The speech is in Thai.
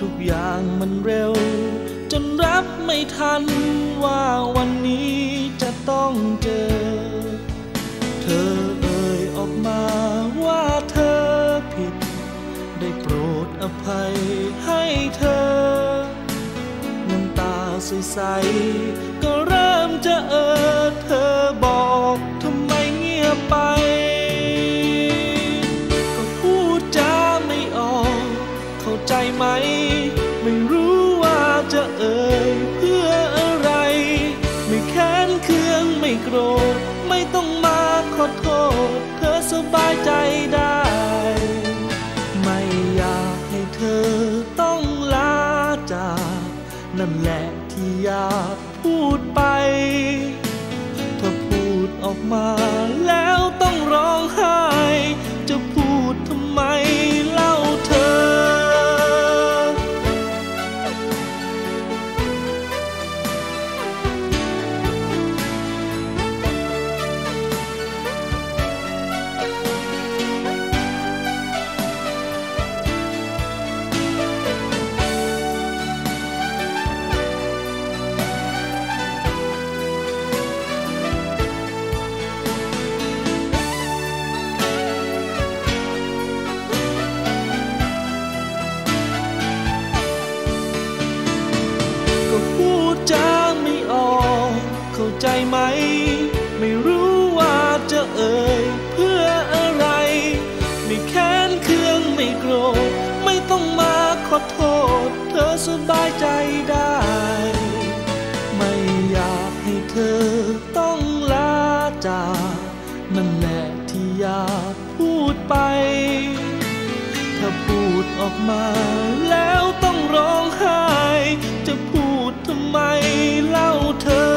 ทุกอย่างมันเร็ว จนรับไม่ทันว่าวันนี้จะต้องเจอ เธอเอ่ยออกมาว่าเธอผิด ได้โปรดอภัยให้เธอ น้ำตาใสๆก็เริ่มจะเออเธอบอกทำไมเงียบไปก็พูดจาไม่ออกเข้าใจไหม จะเอ่ยเพื่ออะไร ไม่แค้นเคืองไม่โกรธ ไม่ต้องมาขอโทษ เธอสบายใจได้ ไม่อยากให้เธอต้องลาจาก นั่นแหละที่อยากพูดไปถ้าพูดออกมาแล้ว ใจไหม ไม่รู้ว่าจะเอ่ยเพื่ออะไร ไม่แค้นเคืองไม่โกรธ ไม่ต้องมาขอโทษ เธอสบายใจได้ ไม่อยากให้เธอต้องลาจากนั่นแหละที่อยากพูดไป ถ้าพูดออกมาแล้วต้องร้องไห้ จะพูดทำไมเล่าเธอไม่อยากให้เธอ